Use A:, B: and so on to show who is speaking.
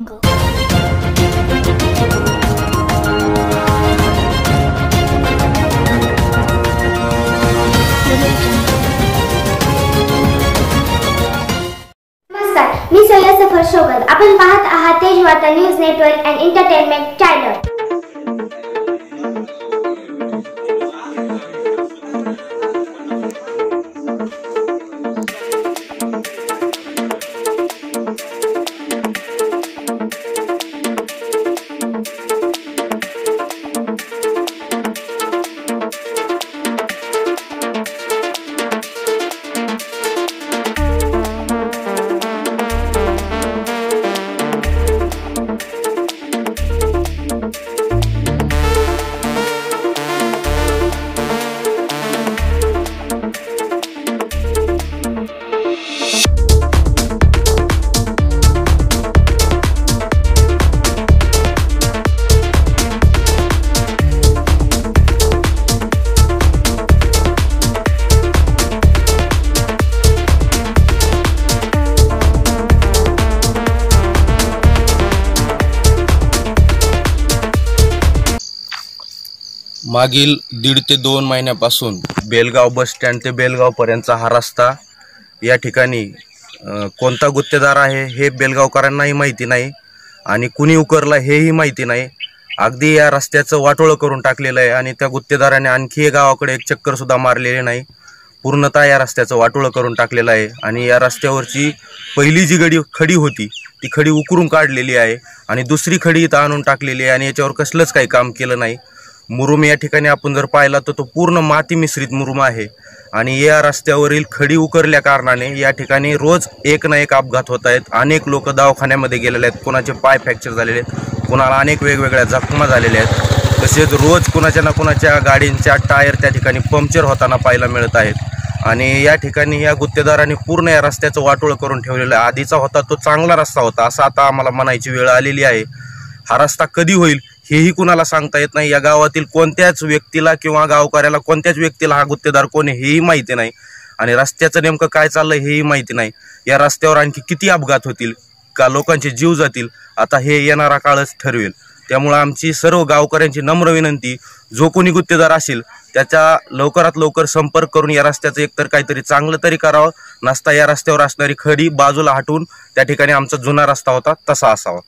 A: नमस्कार मी सय्यद सफर सोबत आपण पाहत आहात Tejvarta news network and entertainment channel.
B: मागील दीड ते दोन महिन्यापासून बेलगाव बस स्टँड ते बेलगावपर्यंतचा हा रस्ता या ठिकाणी कोणता गुत्तेदार आहे हे बेलगावकरांनाही माहिती नाही आणि कुणी उकरला हेही माहिती नाही. अगदी या रस्त्याचं वाटोळं करून टाकलेलं आहे आणि त्या गुत्तेदाराने आणखी एक गावाकडे एक चक्करसुद्धा मारलेले मारलेली नाही. पूर्णतः या रस्त्याचं वाटोळं करून टाकलेलं आहे आणि या रस्त्यावरची पहिली जी गडी खडी होती ती खडी उकरून काढलेली आहे आणि दुसरी खडी इथं आणून टाकलेली आहे आणि याच्यावर कसलंच काही काम केलं नाही. मुरुम या ठिकाणी आपण जर पाहिला तर तो पूर्ण माती मिश्रित मुरुम आहे. आणि या रस्त्यावरील खडी उकरल्या कारणाने या ठिकाणी रोज एक ना एक अपघात होत आहेत. अनेक लोक दवाखान्यामध्ये गेलेले आहेत. कोणाचे पाय फ्रॅक्चर झालेले आहेत. कोणाला अनेक वेगवेगळ्या जखमा झालेल्या आहेत. तसेच रोज कुणाच्या ना कुणाच्या गाडींच्या टायर त्या ठिकाणी पंक्चर होताना पाहायला मिळत आहेत. आणि या ठिकाणी या गुत्तेदारांनी पूर्ण या रस्त्याचं वाटोळं करून ठेवलेलं आहे. आधीचा होता तो चांगला रस्ता होता असं आता आम्हाला म्हणायची वेळ आलेली आहे. हा रस्ता कधी होईल हेही कुणाला सांगता येत नाही. या गावातील कोणत्याच व्यक्तीला किंवा गावकऱ्याला कोणत्याच व्यक्तीला हा गुत्तेदार कोण आहे हेही माहिती नाही. आणि रस्त्याचं नेमकं काय चाललं हेही माहिती नाही. या रस्त्यावर आणखी किती अपघात होतील का लोकांचे जीव जातील आता हे येणारा काळच ठरवेल. त्यामुळं आमची सर्व गावकऱ्यांची नम्र विनंती जो कोणी गुत्तेदार असेल त्याचा लवकरात लवकर संपर्क करून या रस्त्याचं एकतर काहीतरी चांगलं तरी करावं नसता या रस्त्यावर असणारी खडी बाजूला हटवून त्या ठिकाणी आमचा जुना रस्ता होता तसा असावा.